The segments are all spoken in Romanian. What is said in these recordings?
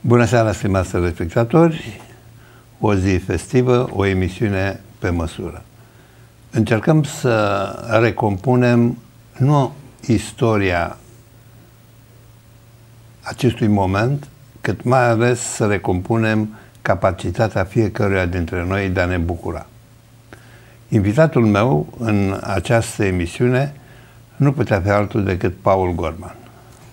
Bună seara, stimați telespectatori! O zi festivă, o emisiune pe măsură. Încercăm să recompunem nu istoria acestui moment, cât mai ales să recompunem capacitatea fiecăruia dintre noi de a ne bucura. Invitatul meu în această emisiune nu putea fi altul decât Paul Gorman.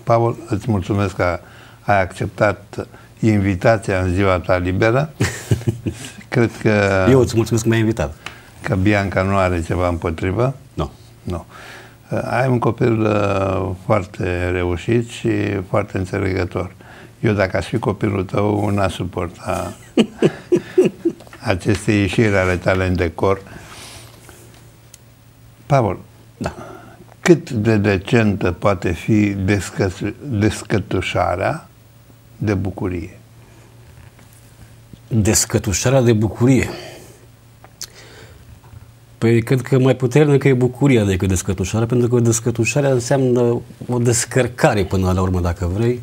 Paul, îți mulțumesc că ai acceptat invitația în ziua ta liberă. Cred că... Eu îți mulțumesc că m-ai invitat. Că Bianca nu are ceva împotrivă? Nu. Nu. Ai un copil uh, foarte reușit și foarte înțelegător. Eu, dacă aș fi copilul tău, n-aș suporta aceste ieșiri ale tale în decor. Paul, Da. Cât de decentă poate fi descăț- descătușarea de bucurie? Descătușarea de bucurie. Păi cred că mai puternică e bucuria decât descătușarea, pentru că descătușarea înseamnă o descărcare până la urmă, dacă vrei,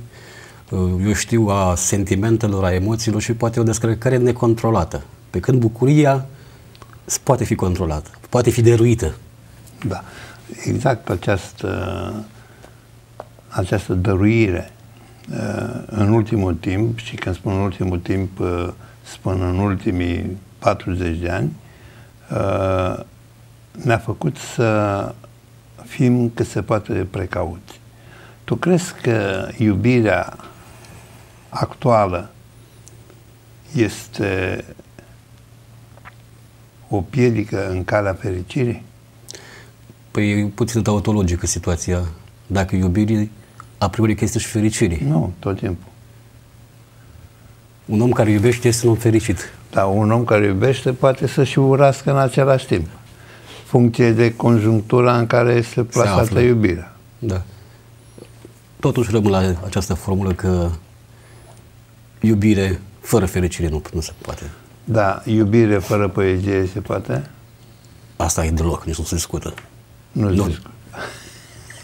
eu știu, a sentimentelor, a emoțiilor și poate o descărcare necontrolată. Pe când bucuria poate fi controlată, poate fi deruită. Da, exact această, această dăruire uh, în ultimul timp, și când spun în ultimul timp, uh, spun în ultimii 40 de ani, uh, ne-a făcut să fim cât se poate de precauți. Tu crezi că iubirea actuală este o piedică în calea fericirii? Păi e puțin tautologică situația. Dacă iubirii, a priori că este și fericirii. Nu, tot timpul. Un om care iubește este un om fericit. Dar un om care iubește poate să și urască în același timp. Funcție de conjunctura în care este plasată află. iubirea. Da. Totuși rămân la această formulă că iubire fără fericire nu, nu se poate. Da, iubire fără poezie se poate? Asta e deloc, nici nu se discută. Nu, Nu. zic.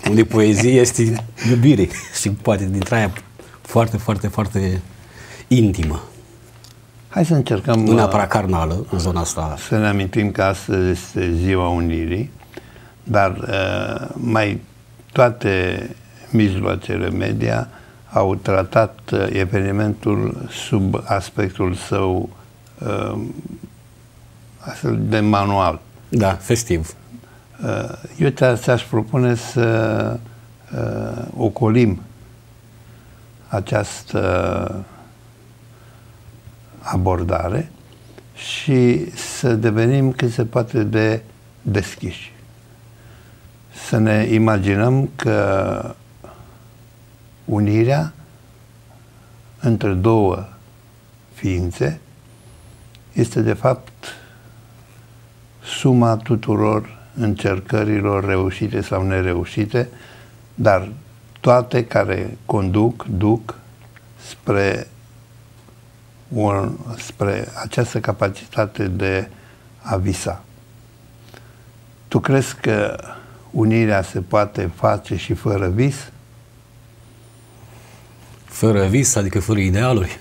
Unde poezie este iubire și poate dintre aia foarte, foarte, foarte intimă. Hai să încercăm Nu uh, neapărat carnală, în zona asta. să ne amintim că astăzi este ziua Unirii, dar uh, mai toate mijloacele media au tratat uh, evenimentul sub aspectul său uh, astfel de manual. Da, festiv. Uh, Eu te- ți-aș propune să uh, ocolim această abordare și să devenim cât se poate de deschiși. Să ne imaginăm că unirea între două ființe este de fapt suma tuturor încercărilor reușite sau nereușite, dar toate care conduc, duc spre, un, spre această capacitate de a visa. Tu crezi că unirea se poate face și fără vis? Fără vis, adică fără idealuri.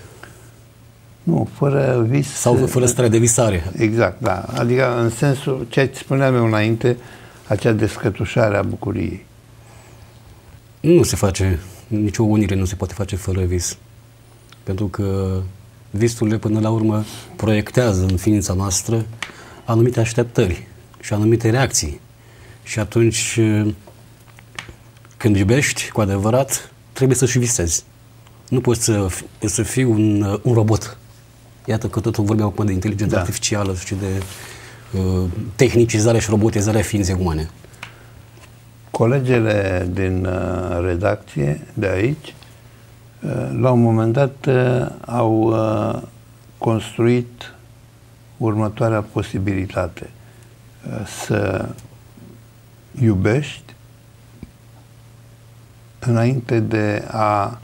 Nu, fără vis. Sau fără stare de visare. Exact, da. Adică în sensul, ceea ce spuneam eu înainte, acea descătușare a bucuriei. Nu se face, nicio unire nu se poate face fără vis. Pentru că visurile până la urmă proiectează în ființa noastră anumite așteptări și anumite reacții. Și atunci când iubești cu adevărat, trebuie să și visezi. Nu poți să, f- să fii un, un robot Iată că totul vorbeam acum de inteligență Da. artificială și de uh, tehnicizare și robotizare a ființei umane. Colegele din uh, redacție de aici, uh, la un moment dat, uh, au uh, construit următoarea posibilitate. Uh, să iubești înainte de a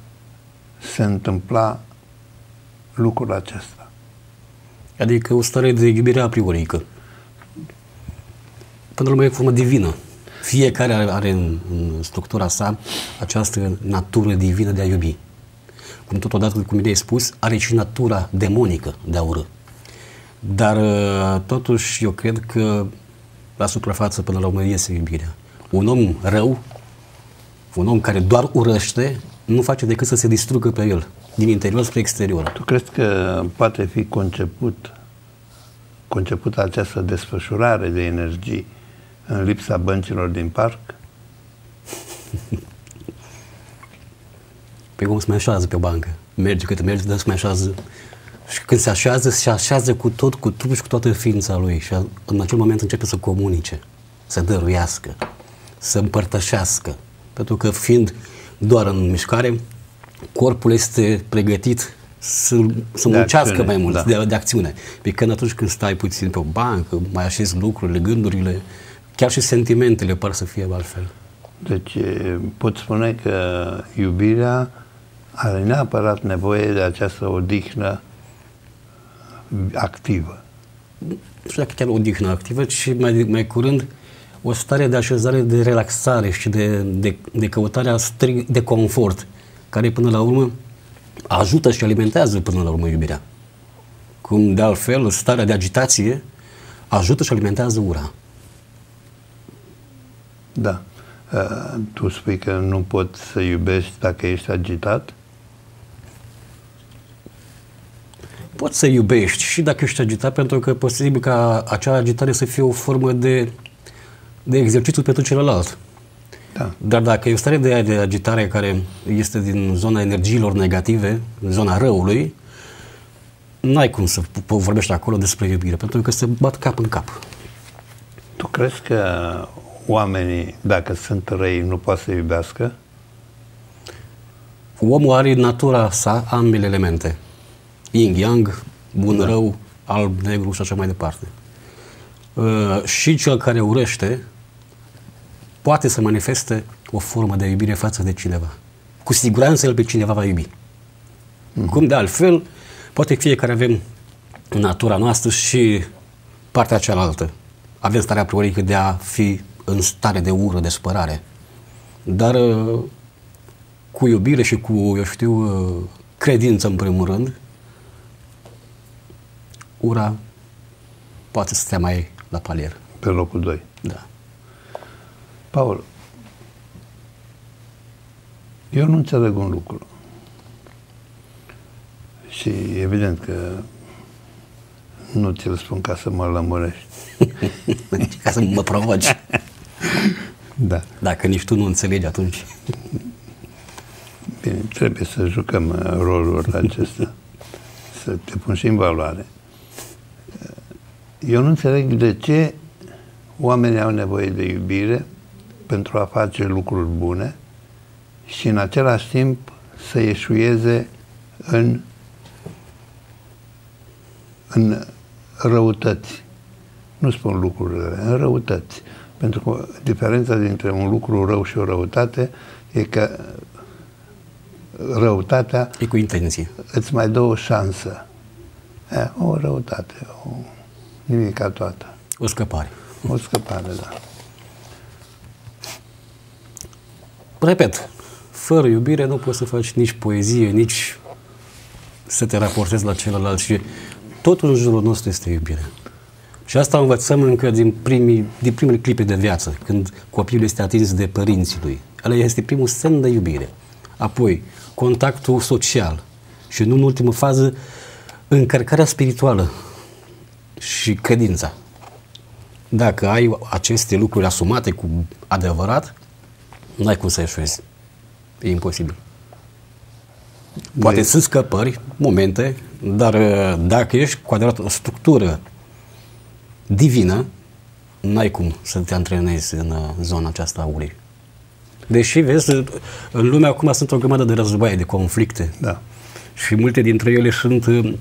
se întâmpla lucrul acesta. Adică o stare de iubire a priorică. Până la urmă e o formă divină. Fiecare are, are în, în structura sa această natură divină de a iubi. Cum totodată, cum bine ai spus, are și natura demonică de a urâ. Dar uh, totuși eu cred că la suprafață până la urmă iese iubirea. Un om rău, un om care doar urăște, nu face decât să se distrugă pe el, din interior spre exterior. Tu crezi că poate fi conceput concepută această desfășurare de energii în lipsa băncilor din parc? Pe cum se mai așează pe o bancă. Merge cât merge, dar se mai așează. Și când se așează, se așează cu tot, cu trupul și cu toată ființa lui. Și în acel moment începe să comunice, să dăruiască, să împărtășească. Pentru că fiind doar în mișcare, corpul este pregătit să, să De muncească acțiune, mai mult, da. de, de acțiune. Pe când atunci când stai puțin pe o bancă, mai așezi lucrurile, gândurile, chiar și sentimentele par să fie altfel. Deci e, pot spune că iubirea are neapărat nevoie de această odihnă activă. nu știu dacă chiar o odihnă activă, ci mai, mai curând o stare de așezare, de relaxare și de, de, de căutarea strig, de confort, care până la urmă ajută și alimentează până la urmă iubirea. Cum de altfel starea de agitație ajută și alimentează ura. Da. Uh, Tu spui că nu poți să iubești dacă ești agitat? Poți să iubești și dacă ești agitat, pentru că e posibil ca acea agitare să fie o formă de, de exercițiu pentru celălalt. Da. Dar dacă e o stare de, de agitare care este din zona energiilor negative, zona răului, n-ai cum să p- vorbești acolo despre iubire, pentru că se bat cap în cap. Tu crezi că oamenii, dacă sunt răi, nu pot să iubească? Omul are în natura sa ambele elemente. Yin-yang, bun, rău, alb, negru și așa mai departe. Uh, și cel care urăște poate să manifeste o formă de iubire față de cineva. Cu siguranță el pe cineva va iubi. Cum de altfel, poate fiecare avem în natura noastră și partea cealaltă. Avem starea priorică de a fi în stare de ură, de spărare. Dar uh, cu iubire și cu, eu știu, uh, credință în primul rând, ura poate să stea mai la palier. Pe locul 2. Da. Paul, eu nu înțeleg un lucru. Și evident că nu ți-l spun ca să mă lămurești. Ca să mă provoci. Da. Dacă nici tu nu înțelegi atunci. Bine, trebuie să jucăm uh, rolul acesta. Să te pun și în valoare. Uh, Eu nu înțeleg de ce oamenii au nevoie de iubire pentru a face lucruri bune și în același timp să ieșuieze în, în răutăți. Nu spun lucrurile, în răutăți. Pentru că diferența dintre un lucru rău și o răutate e că răutatea E cu intenție. îți mai dă o șansă. E, o răutate, o nimica toată. O scăpare. O scăpare, da. Repet, fără iubire nu poți să faci nici poezie, nici să te raportezi la celălalt și totul în jurul nostru este iubire. Și asta învățăm încă din, primii, din primele clipe de viață, când copilul este atins de părinții lui. Ăla este primul semn de iubire. Apoi, contactul social și, nu în ultimă fază, încărcarea spirituală și credința. Dacă ai aceste lucruri asumate cu adevărat, n-ai cum să eșuezi. E imposibil. Poate Deci- sunt scăpări, momente, dar uh, dacă ești cu adevărat o structură divină, n-ai cum să te antrenezi în uh, zona aceasta a urii. Deși, vezi, în lume acum sunt o grămadă de războaie, de conflicte. Da. Și multe dintre ele sunt uh,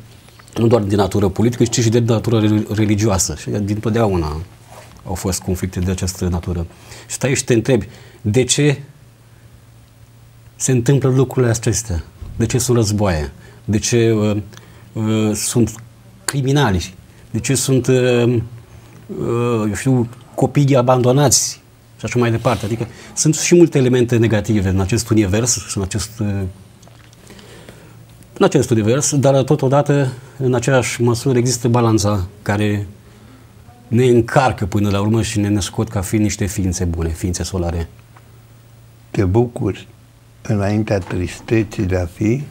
nu doar din natură politică, ci și de natură re- religioasă. Și din totdeauna au fost conflicte de această natură. Și stai și te întrebi, de ce se întâmplă lucrurile acestea? De ce sunt războaie? De ce uh, uh, sunt criminali? De ce sunt, uh, uh, eu știu, copii abandonați? Și așa mai departe. Adică sunt și multe elemente negative în acest univers, în acest uh, în acest univers, dar totodată, în aceeași măsură, există balanța care ne încarcă până la urmă și ne, ne scot ca fiind niște ființe bune, ființe solare. Te bucuri înaintea tristeții de a fi,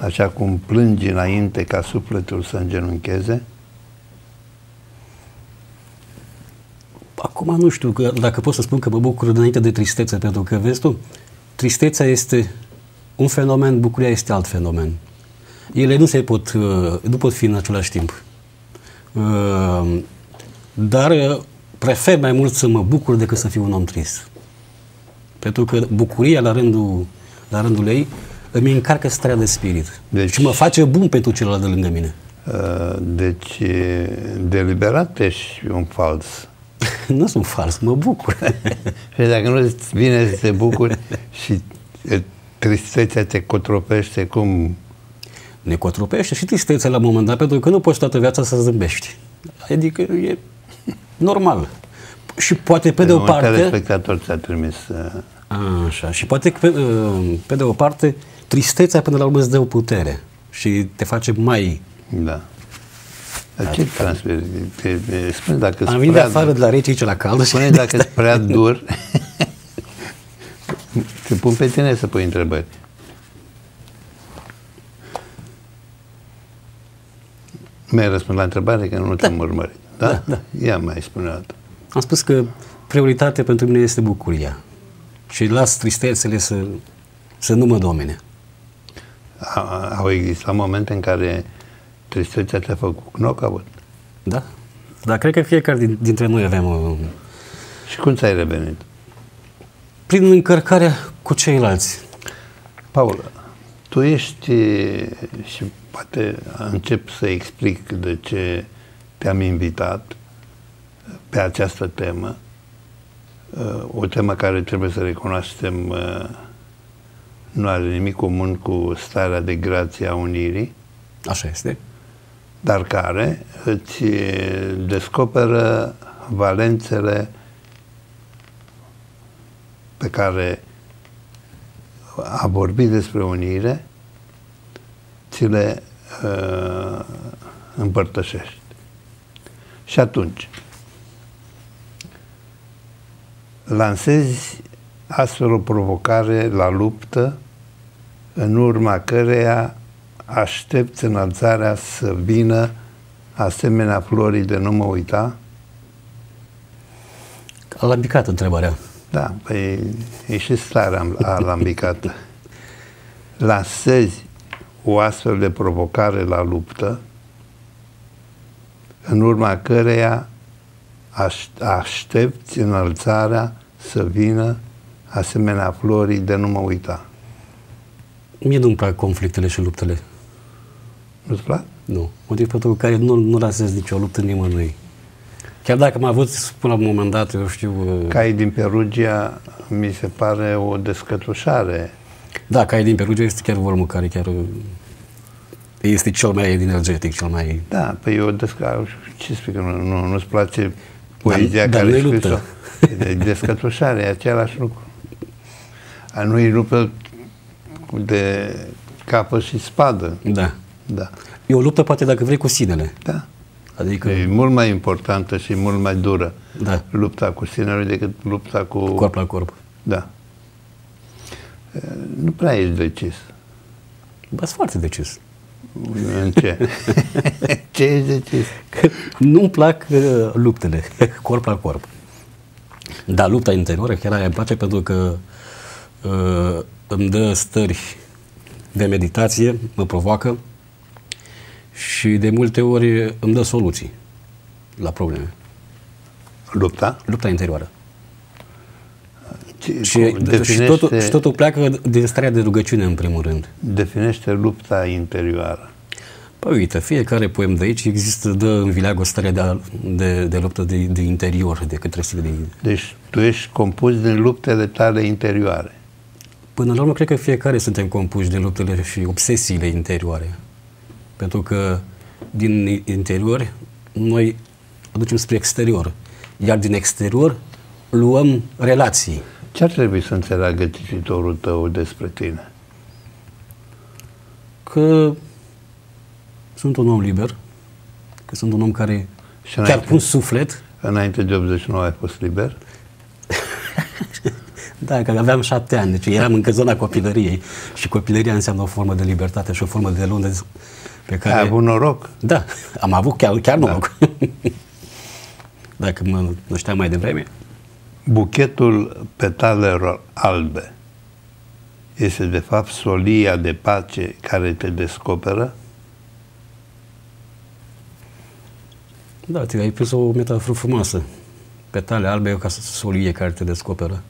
așa cum plângi înainte ca sufletul să îngenuncheze? Acum nu știu că, dacă pot să spun că mă bucur înainte de tristețe, pentru că, vezi tu, tristețea este un fenomen, bucuria este alt fenomen. Ele nu se pot, uh, nu pot fi în același timp. Uh, Dar uh, prefer mai mult să mă bucur decât să fiu un om trist. Pentru că bucuria la rândul, la rândul ei îmi încarcă starea de spirit. Deci- Și mă face bun pentru celălalt de lângă mine. Uh, Deci, e, deliberat ești un fals. nu sunt fals, mă bucur. Și dacă nu îți vine să te bucuri și e, tristețea te cotropește, cum ne cotropește și tristețea la un moment dat, pentru că nu poți toată viața să zâmbești. Adică e normal. Și poate pe de o un parte... telespectator ți-a trimis uh, Așa, și poate că pe, uh, pe de o parte tristețea până la urmă îți dă o putere și te face mai... Da. Dar ce transferi? Te, te, spune dacă Am venit de afară de la rece aici la cald și... Spune dacă ești prea dur. te pun pe tine să pui întrebări. Mi-ai răspuns la întrebare că nu te-am urmărit. Da? Da, da. Ia mai spune o dată. Am spus că prioritatea pentru mine este bucuria și las tristețele să, să nu mă domine. A- Au existat momente în care tristețea te-a făcut knockout. Da? Dar cred că fiecare din, dintre noi avem uh, Și cum ți-ai revenit? prin încărcarea cu ceilalți. Paula, tu ești e, și poate încep să explic de ce te-am invitat pe această temă, Uh, o temă care trebuie să recunoaștem uh, nu are nimic comun cu starea de grație a unirii, Așa este. dar care îți descoperă valențele pe care a vorbit despre unire, ți le uh, împărtășești. Și atunci, lansezi astfel o provocare la luptă, în urma căreia aștepți înălțarea să vină asemenea florii de nu mă uita? Alambicat întrebarea. Da, păi e și starea alambicată. Lansezi o astfel de provocare la luptă, în urma căreia aș- aștepți înălțarea să vină asemenea florii de nu mă uita. Mie nu-mi plac conflictele și luptele. Nu-ți plac? Nu. Motiv pentru care nu, nu lasez nicio luptă nimănui. Chiar dacă am avut, spun la un moment dat, eu știu... uh, Cai din Perugia mi se pare o descătușare. Da, cai din Perugia este chiar volumul care chiar uh, este cel mai energetic, cel mai... Da, păi eu desca... Ce spui că nu, nu, nu-ți place poezia dar care nu-i ai luptă. scris-o? E de descătușare, e același lucru. A nu-i luptă cu de capă și spadă. Da. Da. E o luptă poate dacă vrei cu sinele. Da. Adică, E mult mai importantă și mult mai dură da, lupta cu sinele decât lupta cu... corp la corp. Da. E, Nu prea ești decis. Bă, sunt foarte decis. În ce? ce ești decis? Că nu-mi plac uh, luptele, corp la corp. Dar lupta interioară chiar aia îmi place pentru că uh, îmi dă stări de meditație, mă provoacă și de multe ori îmi dă soluții la probleme. Lupta? Lupta interioară. Ce- Și, definește, și, totul, și totul pleacă din starea de rugăciune, în primul rând. definește lupta interioară. Păi uite, fiecare poem de aici există, dă în vileag o stare de, de, de luptă de, de interior, de către sine. De, Deci tu ești compus din luptele tale interioare. Până la urmă, cred că fiecare suntem compuși de luptele și obsesiile interioare. Pentru că din interior noi aducem spre exterior. Iar din exterior luăm relații. Ce ar trebui să înțeleagă cititorul tău despre tine? Că sunt un om liber, că sunt un om care Și chiar înainte, pun suflet. înainte de 89 ai fost liber? Da, că aveam șapte ani, deci eram încă zona copilăriei. Și copilăria înseamnă o formă de libertate și o formă de lună pe care... Ai avut noroc? Da, am avut chiar, chiar noroc. Dacă mă nășteam mai devreme. Buchetul petalelor albe este de fapt solia de pace care te descoperă? Da, ți ai pus o metaforă frumoasă. Petale albe ca solie care te descoperă.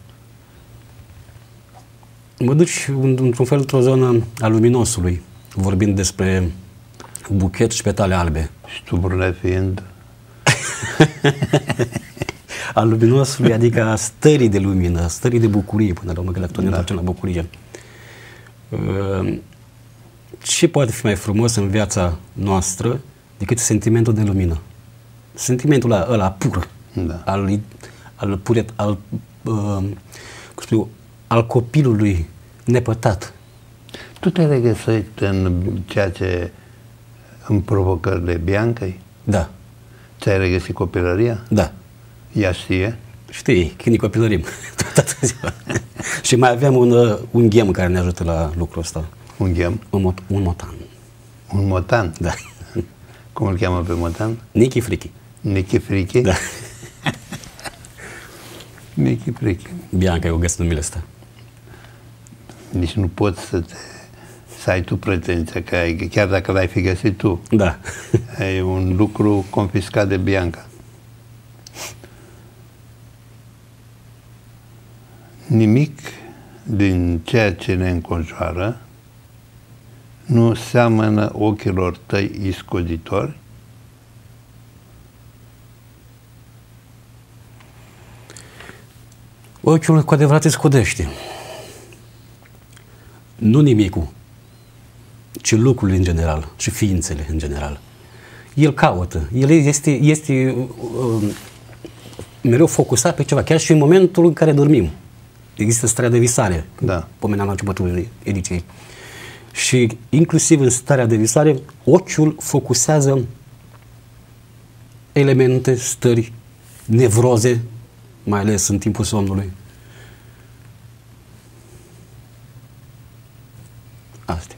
Mă duci în- într-un fel într-o zonă a luminosului, vorbind despre buchet și petale albe. Și tu, Brune, fiind Al luminosului, adică a stării de lumină, a stării de bucurie, până la urmă, că la tot ne Da. întoarcem la bucurie. Uh, Ce poate fi mai frumos în viața noastră decât sentimentul de lumină? Sentimentul ăla, ăla pur, Da. al, al, puret, al, uh, cum spun eu, al copilului nepătat. Tu te-ai regăsit în ceea ce în provocările Biancăi? Da, Ți-ai regăsit copilăria? da. Ea știe? Știi, când ne copilărim, toată ziua. și mai aveam un, uh, un ghem care ne ajută la lucrul ăsta. Un ghem? Un, mot, un motan. Un motan? Da. Cum îl cheamă pe motan? Nichi Frichi. Nichi Frichi? Da. Nichi Frichi. Bianca, eu găsesc numele ăsta. Nici nu poți să te să ai tu pretenția că ai, chiar dacă l-ai fi găsit tu, Da. e un lucru confiscat de Bianca. Nimic din ceea ce ne înconjoară nu seamănă ochilor tăi iscoditori? Ochiul cu adevărat îți scodește. Nu nimicul, ci lucrurile în general și ființele în general. El caută, el este, este uh, mereu focusat pe ceva, chiar și în momentul în care dormim. Există starea de visare, Da. pomeneam la începutul ediției. Și inclusiv în starea de visare, ochiul focusează elemente, stări, nevroze, mai ales în timpul somnului. Asta.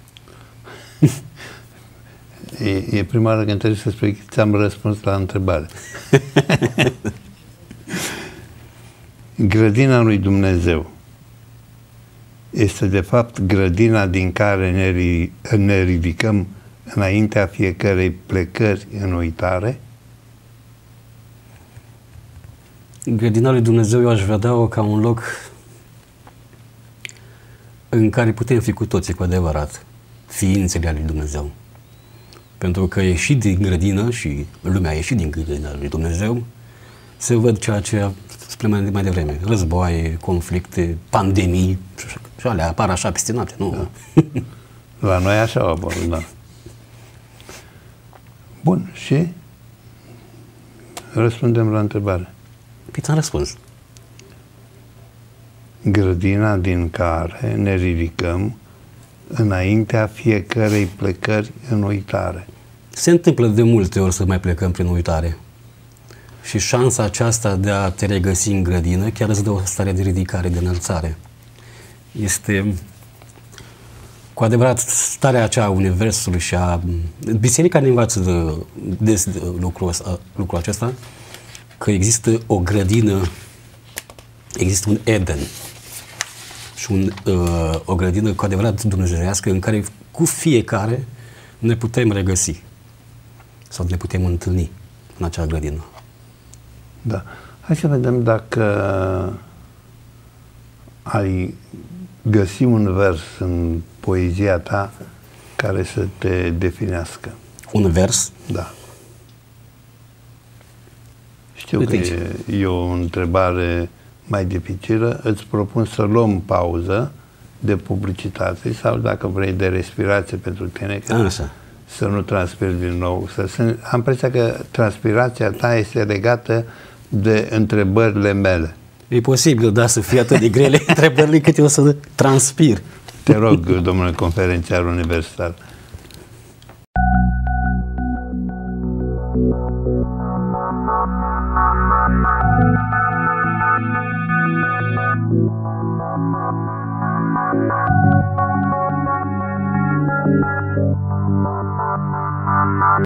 E, e prima oară când trebuie să spui că ți-am răspuns la întrebare. Grădina lui Dumnezeu este de fapt grădina din care ne, ri- ne ridicăm înaintea fiecărei plecări în uitare? Grădina lui Dumnezeu eu aș vedea-o ca un loc în care putem fi cu toții cu adevărat ființele ale lui Dumnezeu. Pentru că ieșit din grădină și lumea a ieșit din grădina lui Dumnezeu, se văd ceea ce spuneam mai, mai devreme, războaie, conflicte, pandemii și- și alea apar așa peste noapte, nu? Da. La noi așa au apărut, da. Bun, și răspundem la întrebare. Păi ți-am răspuns. grădina din care ne ridicăm înaintea fiecărei plecări în uitare. Se întâmplă de multe ori să mai plecăm prin uitare. Și șansa aceasta de a te regăsi în grădină chiar îți dă o stare de ridicare, de înălțare. Este cu adevărat starea aceea a Universului și a... Biserica ne învață de, des de lucrul, ăsta, lucrul acesta, că există o grădină, există un Eden. și un, uh, o grădină cu adevărat dumnezeiască în care cu fiecare ne putem regăsi sau ne putem întâlni în acea grădină. Da. Hai să vedem dacă ai găsi un vers în poezia ta care să te definească. Un vers? Da. Știu Uite că e, e o întrebare mai dificilă. Îți propun să luăm pauză de publicitate sau dacă vrei de respirație pentru tine. Că Așa. Să nu transpiri din nou. Să, să, am impresia că transpirația ta este legată de întrebările mele. E posibil, da, să fie atât de grele întrebările cât eu să transpir. Te rog, domnule conferențiar universitar.